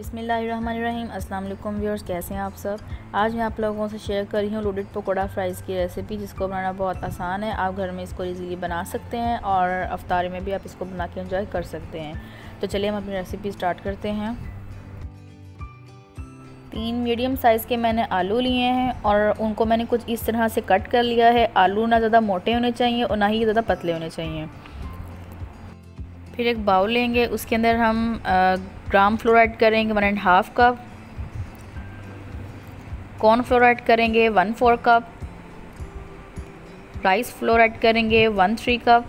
बिसमीम अस्सलाम वालेकुम व्यूअर्स, कैसे हैं आप सब? आज मैं आप लोगों से शेयर कर रही हूँ लोडेड पकौड़ा फ्राइज़ की रेसिपी, जिसको बनाना बहुत आसान है। आप घर में इसको इजीली बना सकते हैं और अफ्तारी में भी आप इसको बना के इंजॉय कर सकते हैं। तो चलिए हम अपनी रेसिपी स्टार्ट करते हैं। तीन मीडियम साइज़ के मैंने आलू लिए हैं और उनको मैंने कुछ इस तरह से कट कर लिया है। आलू ना ज़्यादा मोटे होने चाहिए और ना ही ज़्यादा पतले होने चाहिए। फिर एक बाउल लेंगे, उसके अंदर हम ग्राम फ्लोर ऐड करेंगे one and half cup, corn flour add करेंगे one four cup, rice flour add करेंगे one three cup,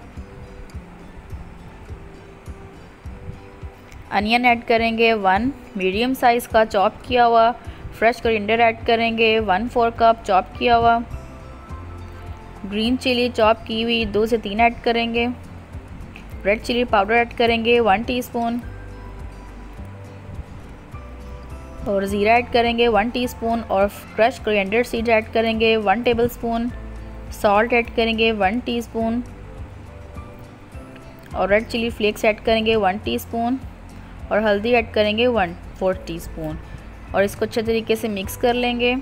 onion add करेंगे वन, मीडियम साइज़ का चॉप किया हुआ, फ्रेश करिंडर ऐड करेंगे वन फोर कप चॉप किया हुआ, ग्रीन चिली चॉप की हुई दो से तीन ऐड करेंगे, रेड चिली पाउडर ऐड करेंगे वन टीस्पून और ज़ीरा ऐड करेंगे वन टीस्पून और क्रश कोरिएंडर सीड ऐड करेंगे, वन टेबलस्पून सॉल्ट ऐड करेंगे, वन टीस्पून और रेड चिली फ्लेक्स ऐड करेंगे, वन टीस्पून और हल्दी ऐड करेंगे, वन फोर्थ टीस्पून। और इसको अच्छे तरीके से मिक्स कर लेंगे।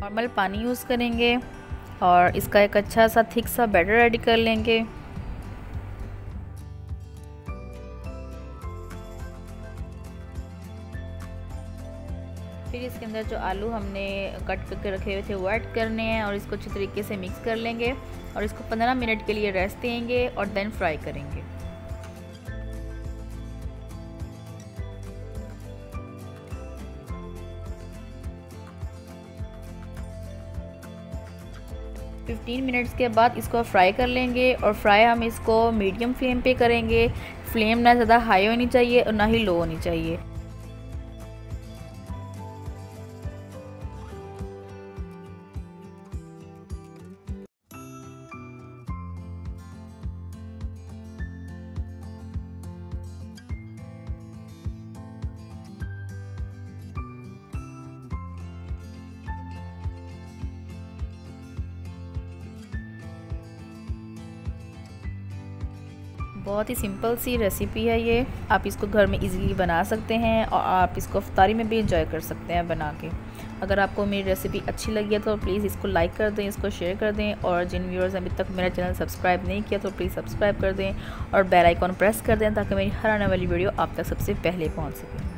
नॉर्मल पानी यूज़ करेंगे। और इसका एक अच्छा सा, थिक सा बैटर रेडी कर लेंगे। फिर इसके अंदर जो आलू हमने कट करके रखे हुए थे, वो ऐड करने हैं और इसको अच्छे तरीके से मिक्स कर लेंगे और इसको 15 मिनट के लिए रेस्ट देंगे और देन फ्राई करेंगे। फिफ्टीन मिनट्स के बाद इसको फ्राई कर लेंगे और फ्राई हम इसको मीडियम फ्लेम पे करेंगे। फ्लेम ना ज़्यादा हाई होनी चाहिए और ना ही लो होनी चाहिए। बहुत ही सिंपल सी रेसिपी है ये। आप इसको घर में इजीली बना सकते हैं और आप इसको अफ्तारी में भी इंजॉय कर सकते हैं बना के। अगर आपको मेरी रेसिपी अच्छी लगी है तो प्लीज़ इसको लाइक कर दें, इसको शेयर कर दें और जिन व्यूअर्स ने अभी तक मेरा चैनल सब्सक्राइब नहीं किया तो प्लीज़ सब्सक्राइब कर दें और बेल आइकॉन प्रेस कर दें ताकि मेरी हर आने वाली वीडियो आप तक सबसे पहले पहुँच सके।